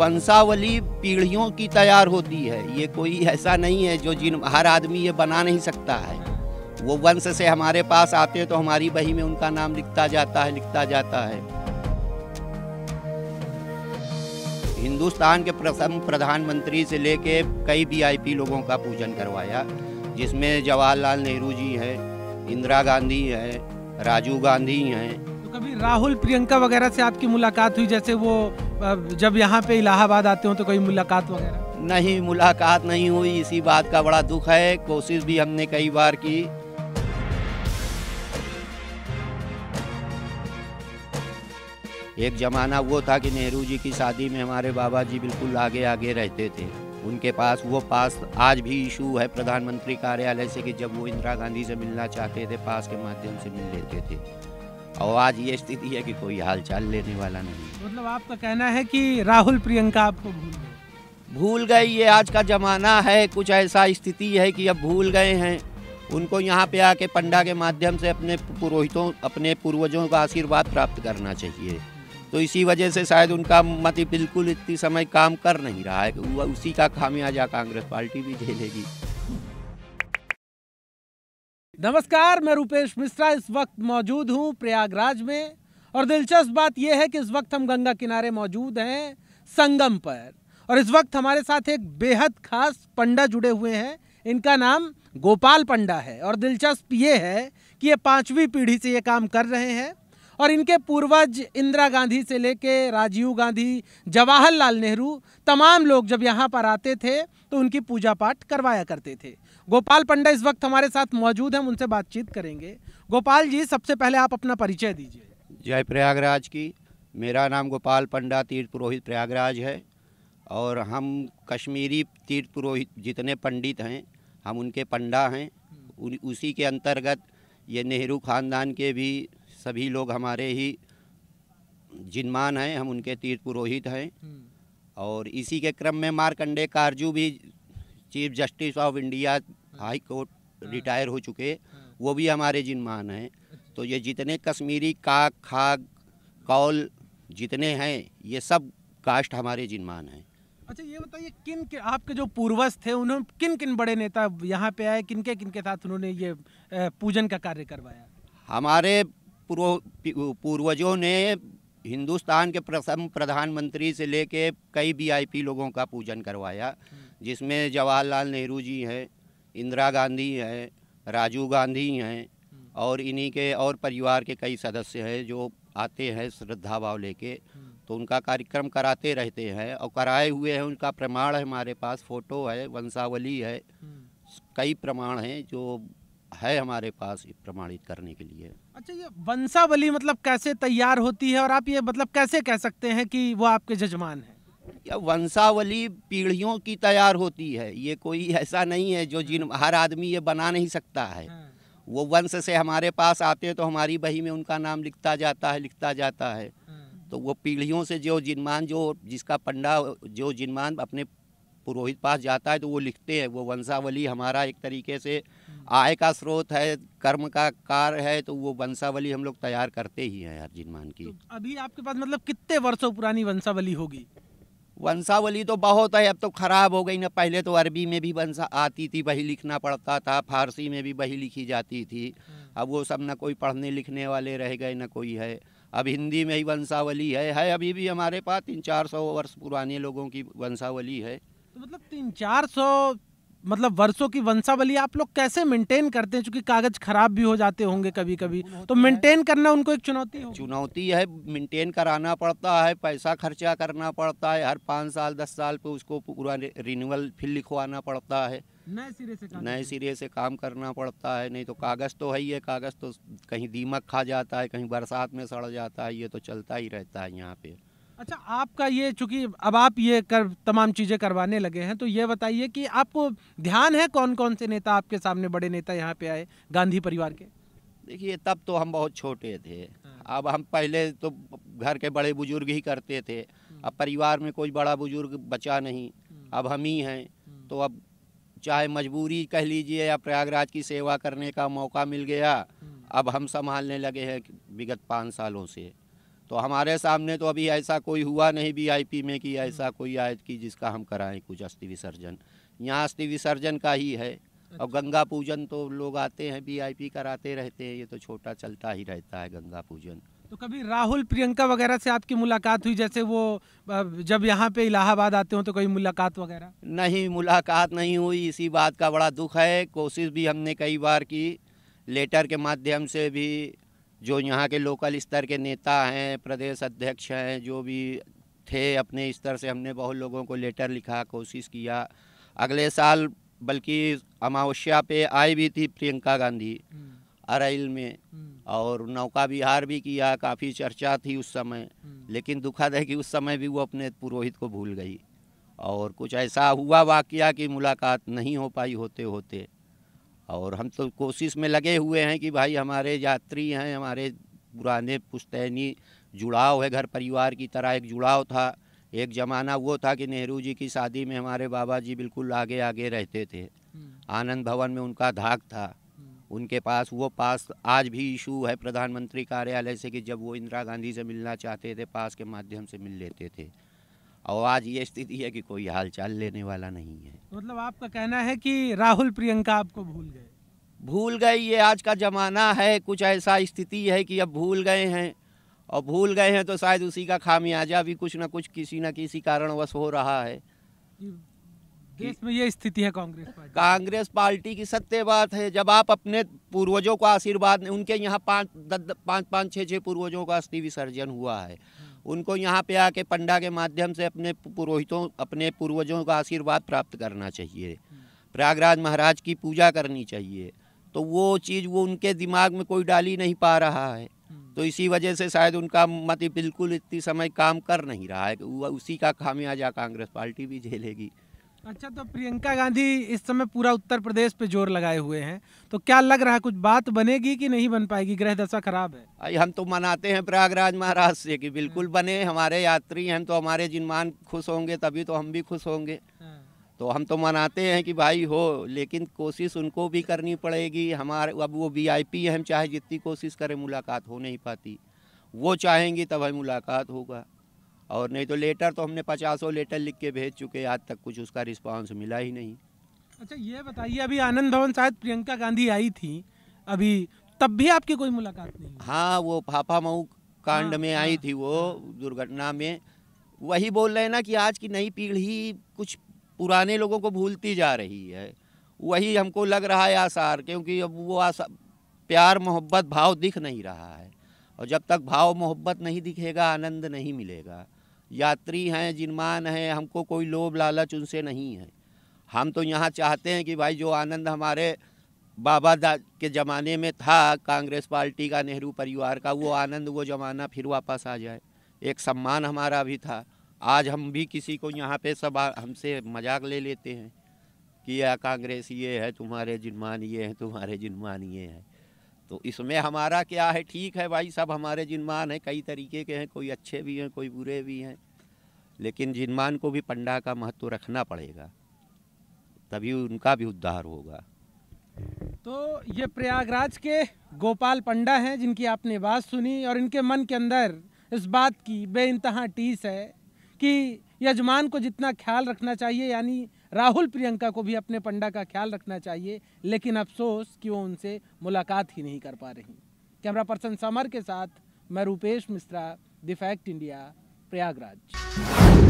वंशावली पीढ़ियों की तैयार होती है। ये कोई ऐसा नहीं है जो जिन, हर आदमी ये बना नहीं सकता है। वो वंश से हमारे पास आते तो हमारी बही में उनका नाम लिखता जाता है, लिखता जाता है। हिंदुस्तान के प्रथम प्रधानमंत्री से लेके कई वीआईपी लोगों का पूजन करवाया, जिसमें जवाहरलाल नेहरू जी हैं, इंदिरा गांधी हैं, राजीव गांधी हैं कभी राहुल, प्रियंका वगैरह से आपकी मुलाकात हुई, जैसे वो जब यहाँ पे इलाहाबाद आते हो तो कोई मुलाकात वगैरह? नहीं, मुलाकात नहीं हुई, इसी बात का बड़ा दुख है, कोशिश भी हमने कई बार की। एक ज़माना वो था कि नेहरू जी की शादी में हमारे बाबा जी बिल्कुल आगे आगे रहते थे। उनके पास, वो पास, आज भी इशू है प्रधानमंत्री कार्यालय से कि जब वो इंदिरा गांधी से मिलना चाहते थे, पास के माध्यम से मिल लेते थे। और आज ये स्थिति है कि कोई हालचाल लेने वाला नहीं मतलब आपका कहना है कि राहुल प्रियंका आपको भूल गए? भूल गए ये आज का ज़माना है। कुछ ऐसा स्थिति है कि अब भूल गए हैं। उनको यहाँ पे आके पंडा के माध्यम से अपने पुरोहितों अपने पूर्वजों का आशीर्वाद प्राप्त करना चाहिए। तो इसी वजह से शायद उनका मत बिल्कुल इतनी समय काम कर नहीं रहा है। उसी का खामियाजा कांग्रेस पार्टी भी झेलेगी। नमस्कार, मैं रूपेश मिश्रा इस वक्त मौजूद हूँ प्रयागराज में और दिलचस्प बात यह है कि इस वक्त हम गंगा किनारे मौजूद हैं संगम पर और इस वक्त हमारे साथ एक बेहद खास पंडा जुड़े हुए हैं। इनका नाम गोपाल पंडा है और दिलचस्प ये है कि ये पांचवी पीढ़ी से ये काम कर रहे हैं और इनके पूर्वज इंदिरा गांधी से लेके राजीव गांधी, जवाहरलाल नेहरू, तमाम लोग जब यहाँ पर आते थे तो उनकी पूजा पाठ करवाया करते थे। गोपाल पंडा इस वक्त हमारे साथ मौजूद हैं उनसे बातचीत करेंगे। गोपाल जी सबसे पहले आप अपना परिचय दीजिए। जय प्रयागराज की। मेरा नाम गोपाल पंडा तीर्थ पुरोहित प्रयागराज है। और हम कश्मीरी तीर्थ पुरोहित जितने पंडित हैं हम उनके पंडा हैं। उसी के अंतर्गत ये नेहरू खानदान के भी सभी लोग हमारे ही जिनमान हैं हम उनके तीर्थ पुरोहित हैं। और इसी के क्रम में मार्कंडे कारजू भी chief justice of India high court retire हो चुके वो भी हमारे जिनमान हैं। तो ये जितने कश्मीरी काक खाग कौल जितने हैं ये सब कास्ट हमारे जिनमान हैं। अच्छा ये बताइए किन के आपके जो पूर्वज थे उन्होंने किन किन बड़े नेता यहाँ पे आए किन के किन के साथ उन्होंने ये पूजन का कार्य करवाया? हमारे पूर्व पूर्वजों ने हिंदुस्तान के प्रथम प्रधानमंत्री से लेके कई वीआईपी लोगों का पूजन करवाया जिसमें जवाहरलाल नेहरू जी हैं इंदिरा गांधी हैं राजीव गांधी हैं और इन्हीं के और परिवार के कई सदस्य हैं जो आते हैं श्रद्धा भाव लेके तो उनका कार्यक्रम कराते रहते हैं और कराए हुए हैं उनका प्रमाण है हमारे पास फ़ोटो है वंशावली है। कई प्रमाण हैं जो है हमारे पास प्रमाणित करने के लिए। अच्छा ये वंशावली मतलब कैसे तैयार होती है और आप ये मतलब कैसे कह सकते हैं कि वो आपके जजमान हैं? या वंशावली पीढ़ियों की तैयार होती है। ये कोई ऐसा नहीं है जो जिन हर आदमी ये बना नहीं सकता है। वो वंश से हमारे पास आते हैं तो हमारी बही में उनका नाम लिखता जाता है लिखता जाता है। तो वो पीढ़ियों से जो जिनमान जो जिसका पंडा जो जिनमान अपने पुरोहित पास जाता है तो वो लिखते हैं। वो वंशावली हमारा एक तरीके से आय का स्रोत है कर्म का कार्य है तो वो वंशावली हम लोग तैयार करते ही हैं हर जिनमान की। तो अभी आपके पास मतलब कितने वर्षों पुरानी वंशावली होगी? वंशावली तो बहुत है अब तो खराब हो गई ना। पहले तो अरबी में भी वंशा आती थी वही लिखना पड़ता था। फारसी में भी वही लिखी जाती थी। अब वो सब ना कोई पढ़ने लिखने वाले रह गए ना कोई है। अब हिंदी में ही वंशावली है। है अभी भी हमारे पास तीन चार सौ वर्ष पुराने लोगों की वंशावली है। तो मतलब तीन चार सौ मतलब वर्षों की वंशावली आप लोग कैसे मेंटेन करते हैं? क्योंकि कागज़ खराब भी हो जाते होंगे कभी कभी तो मेंटेन करना उनको एक चुनौती होगी। चुनौती है मेंटेन कराना पड़ता है पैसा खर्चा करना पड़ता है हर पाँच साल दस साल पे उसको पूरा रिन्यूअल फिर लिखवाना पड़ता है। नए सिरे से काम नए सिरे से काम करना पड़ता है नहीं तो कागज़ तो है ही है कागज़ तो कहीं दीमक खा जाता है कहीं बरसात में सड़ जाता है ये तो चलता ही रहता है यहाँ पे। अच्छा आपका ये चूँकि अब आप ये कर तमाम चीज़ें करवाने लगे हैं तो ये बताइए कि आपको ध्यान है कौन कौन से नेता आपके सामने बड़े नेता यहाँ पे आए गांधी परिवार के? देखिए तब तो हम बहुत छोटे थे। अब हम पहले तो घर के बड़े बुज़ुर्ग ही करते थे। अब परिवार में कोई बड़ा बुज़ुर्ग बचा नहीं। अब हम ही हैं। तो अब चाहे मजबूरी कह लीजिए या प्रयागराज की सेवा करने का मौका मिल गया अब हम संभालने लगे हैं विगत पाँच सालों से। तो हमारे सामने तो अभी ऐसा कोई हुआ नहीं वीआईपी में कि ऐसा कोई आए कि जिसका हम कराएँ कुछ अस्थि विसर्जन। यहाँ अस्थि विसर्जन का ही है। और गंगा पूजन तो लोग आते हैं वीआईपी कराते रहते हैं ये तो छोटा चलता ही रहता है गंगा पूजन। तो कभी राहुल प्रियंका वगैरह से आपकी मुलाकात हुई? जैसे वो जब यहाँ पे इलाहाबाद आते हो तो कोई मुलाकात वगैरह? नहीं मुलाकात नहीं हुई। इसी बात का बड़ा दुख है। कोशिश भी हमने कई बार की। लेटर के माध्यम से भी जो यहाँ के लोकल स्तर के नेता हैं प्रदेश अध्यक्ष हैं जो भी थे अपने स्तर से हमने बहुत लोगों को लेटर लिखा कोशिश किया। अगले साल बल्कि अमावस्या पे आई भी थी प्रियंका गांधी अरैल में और नौका विहार भी किया काफ़ी चर्चा थी उस समय। लेकिन दुखद है कि उस समय भी वो अपने पुरोहित को भूल गई। और कुछ ऐसा हुआ वाकया कि मुलाकात नहीं हो पाई होते होते और हम तो कोशिश में लगे हुए हैं कि भाई हमारे यात्री हैं हमारे पुराने पुश्तैनी जुड़ाव है घर परिवार की तरह एक जुड़ाव था एक ज़माना वो था कि नेहरू जी की शादी में हमारे बाबा जी बिल्कुल आगे आगे रहते थे। आनंद भवन में उनका धाक था। उनके पास वो पास आज भी इशू है प्रधानमंत्री कार्यालय से कि जब वो इंदिरा गांधी से मिलना चाहते थे पास के माध्यम से मिल लेते थे। और आज ये स्थिति है कि कोई हाल चाल लेने वाला नहीं है। मतलब आपका कहना है कि राहुल प्रियंका आपको भूल गए? भूल गए ये आज का ज़माना है कुछ ऐसा स्थिति है कि अब भूल गए हैं। और भूल गए हैं तो शायद उसी का खामियाजा भी कुछ ना कुछ किसी न किसी कारणवश हो रहा है। देश में ये स्थिति है कांग्रेस पार्टी। कांग्रेस पार्टी की सत्य बात है जब आप अपने पूर्वजों को आशीर्वाद उनके यहाँ पाँच पाँच पाँच छः छः पूर्वजों का अस्थि विसर्जन हुआ है। उनको यहाँ पे आके पंडा के माध्यम से अपने पुरोहितों, अपने पूर्वजों का आशीर्वाद प्राप्त करना चाहिए। प्रयागराज महाराज की पूजा करनी चाहिए। तो वो चीज़ वो उनके दिमाग में कोई डाली नहीं पा रहा है। तो इसी वजह से शायद उनका मत, बिल्कुल इतनी समय काम कर नहीं रहा है। उसी का खामियाजा कांग्रेस पार्टी भी झेलेगी। अच्छा तो प्रियंका गांधी इस समय पूरा उत्तर प्रदेश पे ज़ोर लगाए हुए हैं। तो क्या लग रहा है कुछ बात बनेगी कि नहीं बन पाएगी? ग्रह दशा खराब है। आई हम तो मनाते हैं प्रयागराज महाराज से कि। बिल्कुल बने हमारे यात्री हैं तो हमारे जिनमान खुश होंगे तभी तो हम भी खुश होंगे। तो हम तो मनाते हैं कि भाई हो लेकिन कोशिश उनको भी करनी पड़ेगी। हमारे अब वो वीआईपी हैं हम चाहे जितनी कोशिश करें मुलाकात हो नहीं पाती। वो चाहेंगी तब मुलाकात होगा। और नहीं तो लेटर तो हमने पचासों लेटर लिख के भेज चुके आज तक कुछ उसका रिस्पांस मिला ही नहीं। अच्छा ये बताइए अभी आनंद भवन शायद प्रियंका गांधी आई थी अभी तब भी आपकी कोई मुलाकात नहीं हाँ वो फाफा मऊ कांड हाँ, में आई हाँ, थी वो दुर्घटना में। वही बोल रहे हैं ना कि आज की नई पीढ़ी कुछ पुराने लोगों को भूलती जा रही है। वही हमको लग रहा है आसार क्योंकि अब वो आसार प्यार मोहब्बत भाव दिख नहीं रहा है। और जब तक भाव मोहब्बत नहीं दिखेगा आनंद नहीं मिलेगा। यात्री हैं, जिनमान हैं, हमको कोई लोभ लालच उनसे नहीं है। हम तो यहाँ चाहते हैं कि भाई जो आनंद हमारे बाबा दा के ज़माने में था, कांग्रेस पार्टी का, नेहरू परिवार का, वो आनंद, वो ज़माना फिर वापस आ जाए। एक सम्मान हमारा भी था। आज हम भी किसी को यहाँ पे सब हमसे मज़ाक ले लेते हैं कि, या कांग्रेस ये है, तुम्हारे जिनमान ये हैं, तुम्हारे जिनमान ये हैं। तो इसमें हमारा क्या है? ठीक है भाई, सब हमारे जिनमान हैं, कई तरीके के हैं, कोई अच्छे भी हैं, कोई बुरे भी हैं। लेकिन जिनमान को भी पंडा का महत्व रखना पड़ेगा, तभी उनका भी उद्धार होगा। तो ये प्रयागराज के गोपाल पंडा हैं, जिनकी आपने बात सुनी और इनके मन के अंदर इस बात की बेइंतहा टीस है कि यजमान को जितना ख्याल रखना चाहिए, यानी राहुल प्रियंका को भी अपने पंडा का ख्याल रखना चाहिए, लेकिन अफसोस कि वो उनसे मुलाकात ही नहीं कर पा रही। कैमरा पर्सन समर के साथ मैं Rupesh Mishra the fact fact India, Prayagraj.